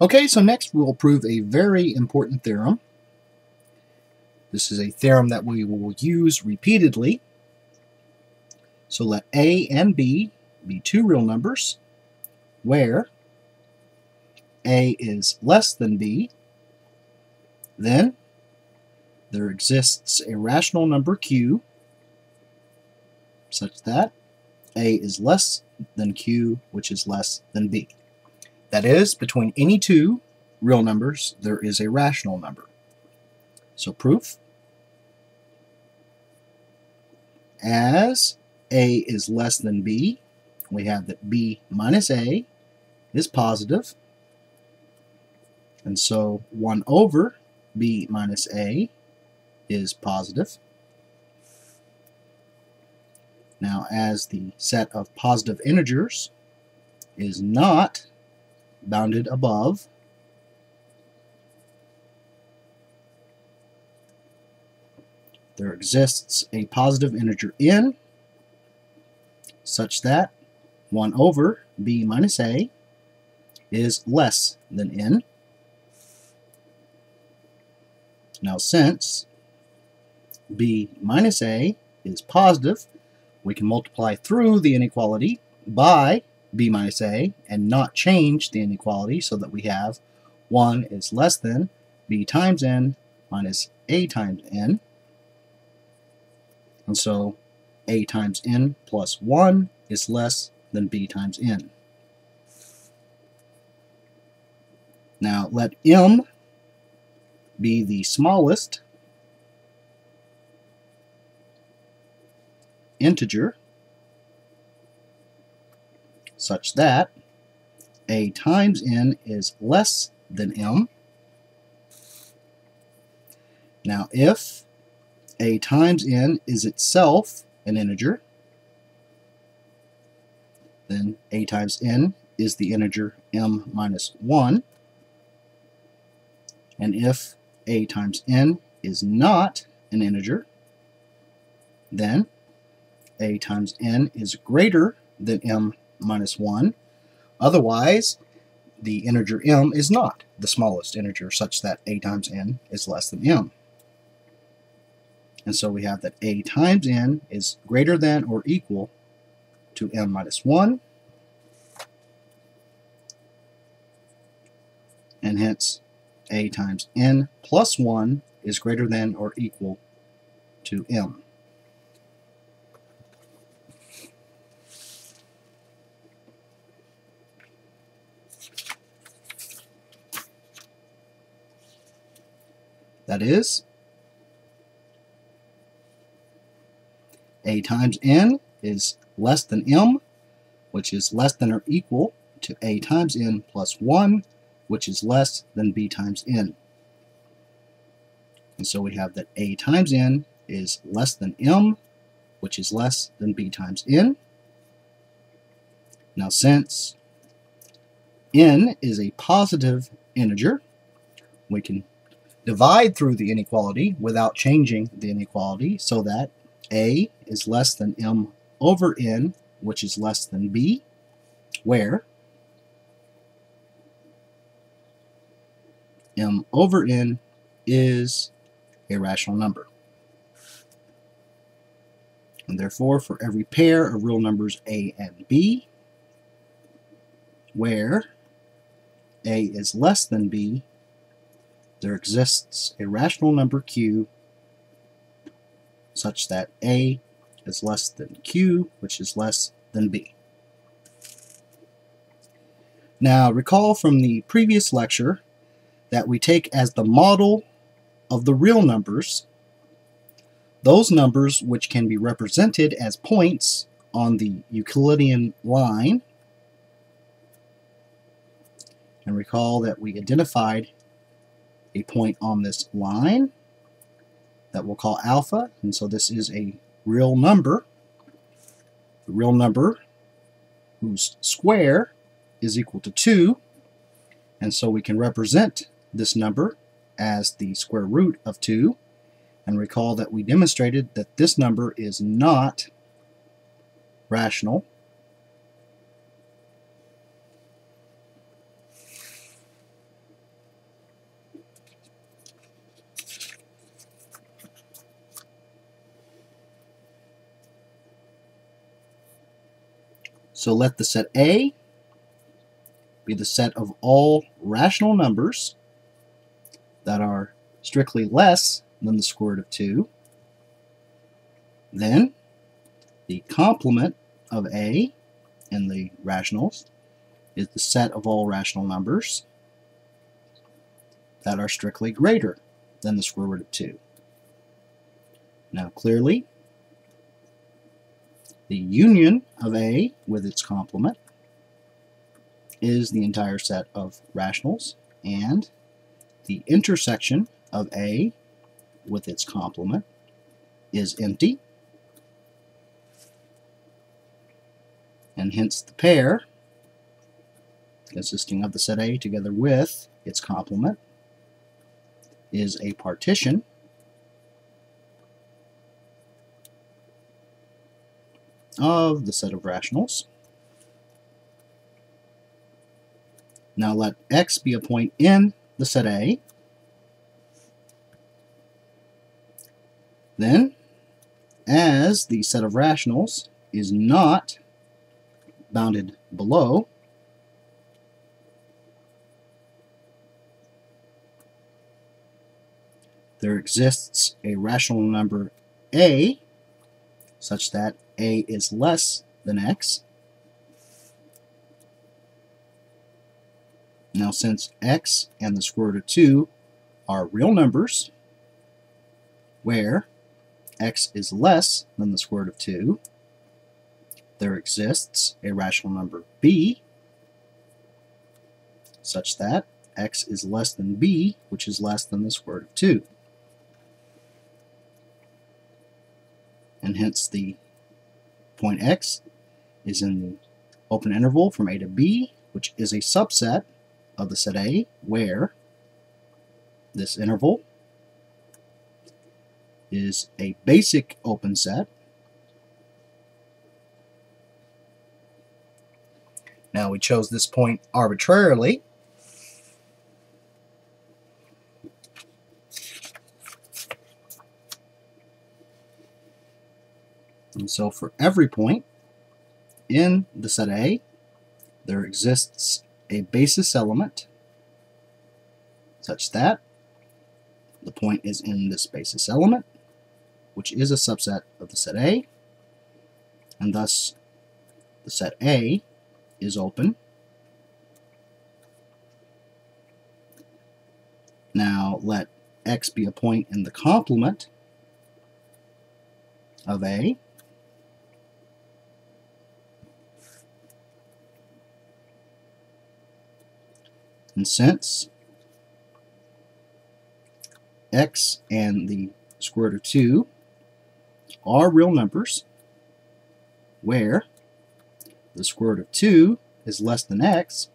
Okay, so next we'll prove a very important theorem. This is a theorem that we will use repeatedly. So let A and B be two real numbers where A is less than B, then there exists a rational number Q such that A is less than Q, which is less than B. That is, between any two real numbers, there is a rational number. So proof, as A is less than B, we have that B minus A is positive. and so 1 over B minus A is positive. Now, as the set of positive integers is not bounded above, there exists a positive integer n such that 1 over b minus a is less than n. Now since b minus a is positive, we can multiply through the inequality by b minus a and not change the inequality so that we have 1 is less than b times n minus a times n. And so a times n plus 1 is less than b times n. Now let m be the smallest integer such that a times n is less than m. Now if a times n is itself an integer, then a times n is the integer m minus 1. And if a times n is not an integer, then a times n is greater than m minus 1. Otherwise, the integer m is not the smallest integer such that a times n is less than m. And so we have that a times n is greater than or equal to m minus 1. And hence a times n plus 1 is greater than or equal to m. That is, a times n is less than m, which is less than or equal to a times n plus 1, which is less than b times n. And so we have that a times n is less than m, which is less than b times n. Now since n is a positive integer, we can divide through the inequality without changing the inequality so that a is less than m over n, which is less than b, where m over n is a rational number. And therefore, for every pair of real numbers a and b, where a is less than b, there exists a rational number q such that a is less than q, which is less than b. Now recall from the previous lecture that we take as the model of the real numbers those numbers which can be represented as points on the Euclidean line. And recall that we identified a point on this line that we'll call alpha, and so this is a real number. The real number whose square is equal to 2, and so we can represent this number as the square root of 2, and recall that we demonstrated that this number is not rational, So let the set A be the set of all rational numbers that are strictly less than the square root of 2. Then the complement of A in the rationals is the set of all rational numbers that are strictly greater than the square root of 2. Now clearly, the union of A with its complement is the entire set of rationals, and the intersection of A with its complement is empty, and hence the pair consisting of the set A together with its complement is a partition of the set of rationals. Now let x be a point in the set A. Then, as the set of rationals is not bounded below, there exists a rational number a such that a is less than x. Now since x and the square root of 2 are real numbers, where x is less than the square root of 2, there exists a rational number b such that x is less than b, which is less than the square root of 2. And hence the point x is in the open interval from a to b, which is a subset of the set A, where this interval is a basic open set. Now we chose this point arbitrarily. And so for every point in the set A, there exists a basis element such that the point is in this basis element, which is a subset of the set A, and thus the set A is open. Now let x be a point in the complement of A, And since x and the square root of 2 are real numbers, where the square root of 2 is less than x,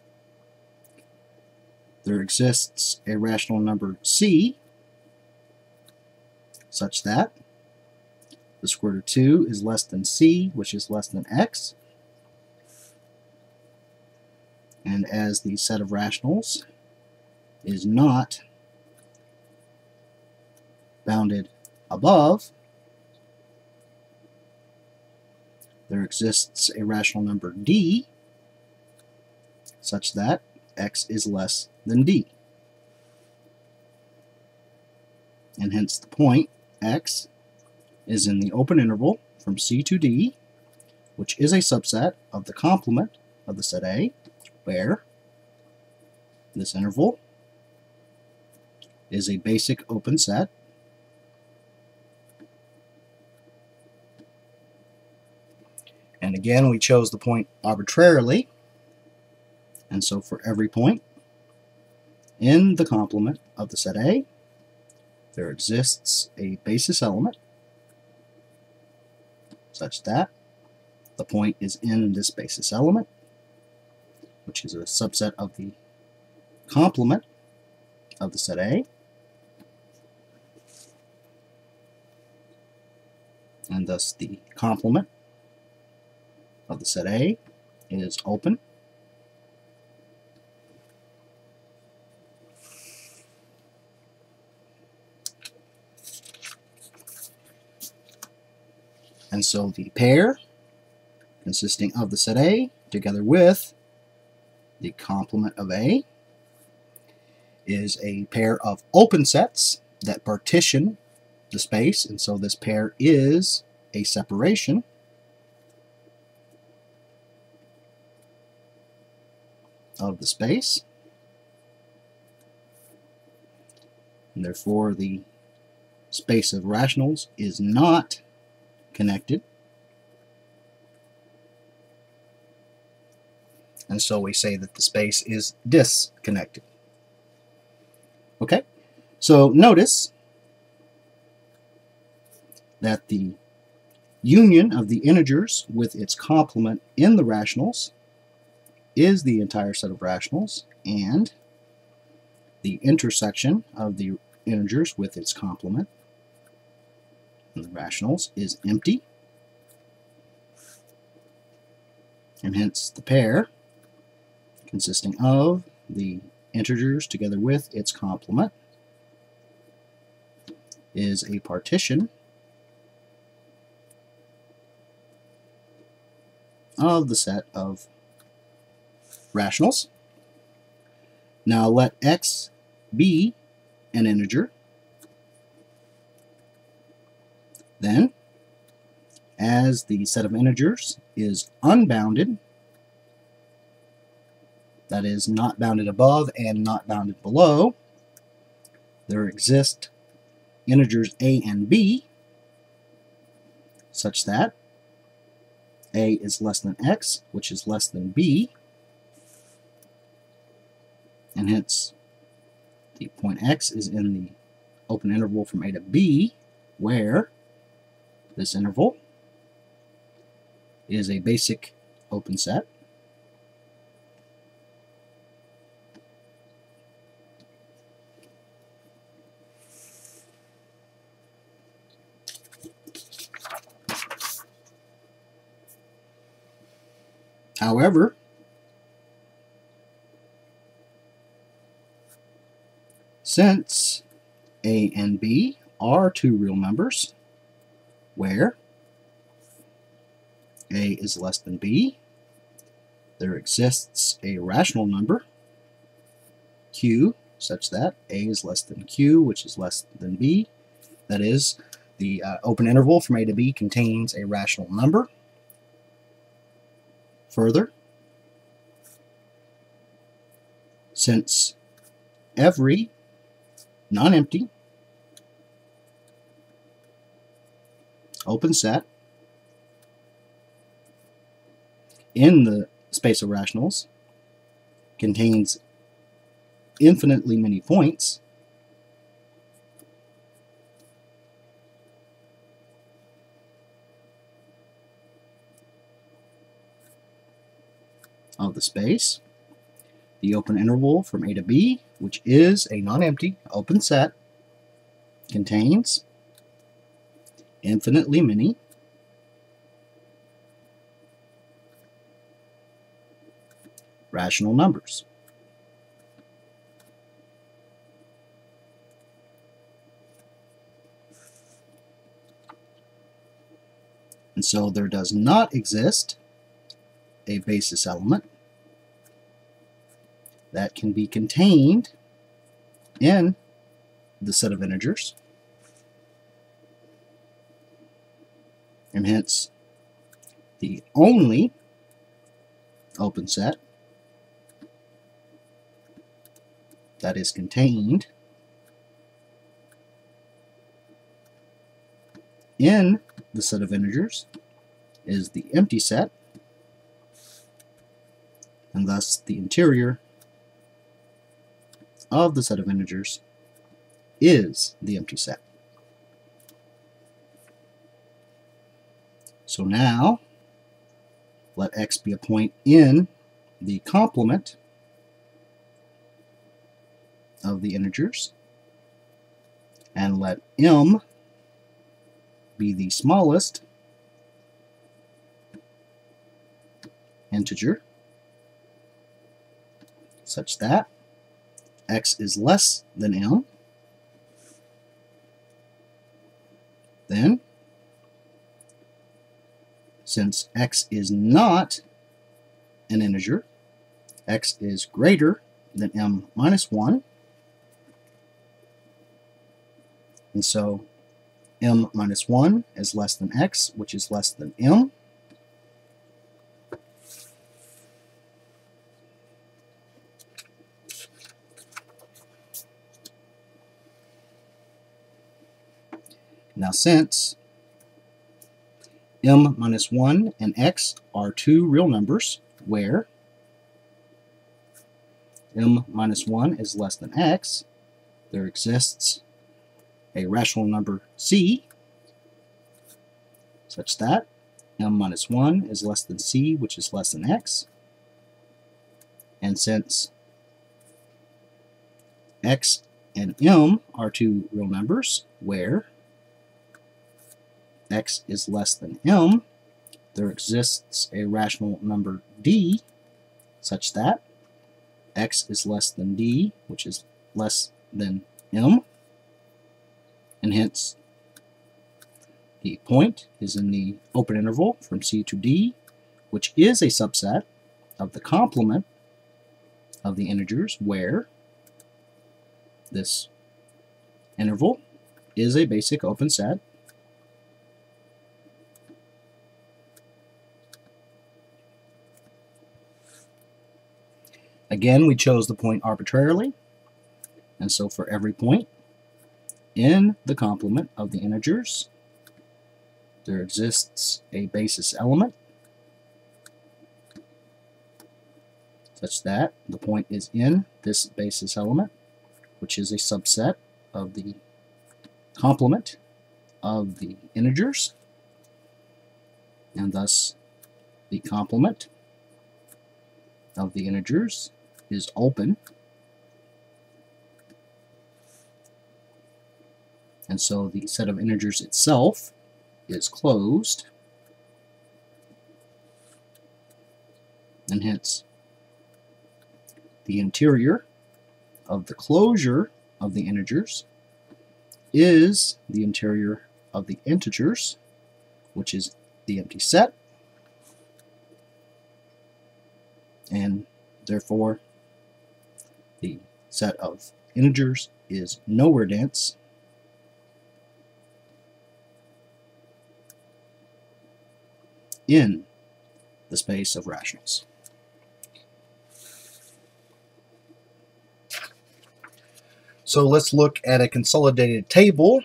there exists a rational number c such that the square root of 2 is less than c, which is less than x, and as the set of rationals is not bounded above, there exists a rational number d such that x is less than d. And hence the point x is in the open interval from c to d, which is a subset of the complement of the set A, where this interval is a basic open set. And again we chose the point arbitrarily. And so for every point in the complement of the set A there exists a basis element such that the point is in this basis element which is a subset of the complement of the set A. And thus the complement of the set A is open. And so the pair consisting of the set A together with the complement of A is a pair of open sets that partition the space, and so this pair is a separation. of the space. And therefore, the space of rationals is not connected. And so we say that the space is disconnected. Okay, so notice that the union of the integers with its complement in the rationals is the entire set of rationals, and the intersection of the integers with its complement in the rationals is empty, and hence the pair consisting of the integers together with its complement is a partition of the set of rationals. Now let x be an integer. Then, as the set of integers is unbounded, that is not bounded above and not bounded below, there exist integers a and b such that a is less than x, which is less than b, and hence the point x is in the open interval from a to b, where this interval is a basic open set. However, since A and B are two real numbers, where A is less than B, there exists a rational number, Q, such that A is less than Q, which is less than B. That is, the uh, open interval from A to B contains a rational number. Further, since every non-empty open set in the space of rationals contains infinitely many points of the space, the open interval from A to B, which is a non-empty open set, contains infinitely many rational numbers. And so there does not exist a basis element that can be contained in the set of integers. And hence, the only open set that is contained in the set of integers is the empty set and thus the interior of the set of integers is the empty set. So now, let x be a point in the complement of the integers, and let m be the smallest integer such that x is less than m, then since x is not an integer, x is greater than m minus 1, and so m minus 1 is less than x, which is less than m. Now since m minus 1 and x are two real numbers where m minus 1 is less than x, there exists a rational number c such that m minus 1 is less than c, which is less than x. And since x and m are two real numbers where x is less than m, there exists a rational number d such that x is less than d, which is less than m, and hence the point is in the open interval from c to d, which is a subset of the complement of the integers where this interval is a basic open set Again, we chose the point arbitrarily, and so for every point in the complement of the integers, there exists a basis element such that the point is in this basis element, which is a subset of the complement of the integers, and thus the complement of the integers is open. And so the set of integers itself is closed. And hence the interior of the closure of the integers is the interior of the integers, which is the empty set. And therefore the set of integers is nowhere dense. in the space of rationals. So let's look at a consolidated table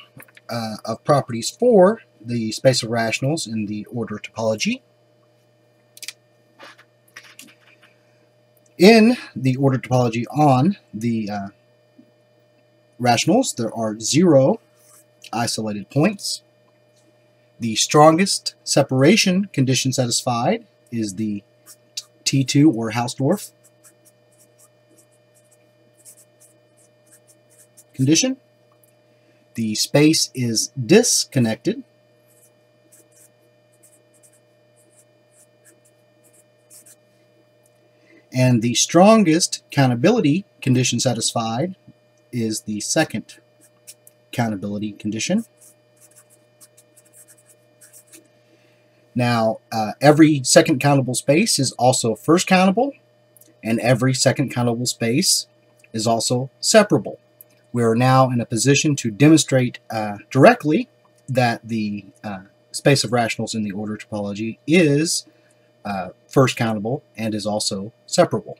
uh, of properties for the space of rationals in the order topology. In the order topology on the uh, rationals, there are zero isolated points. The strongest separation condition satisfied is the T2 or Hausdorff condition. The space is disconnected And the strongest countability condition satisfied is the second countability condition. Now, uh, every second countable space is also first countable, and every second countable space is also separable. We are now in a position to demonstrate uh, directly that the uh, space of rationals in the order topology is uh, first countable and is also separable.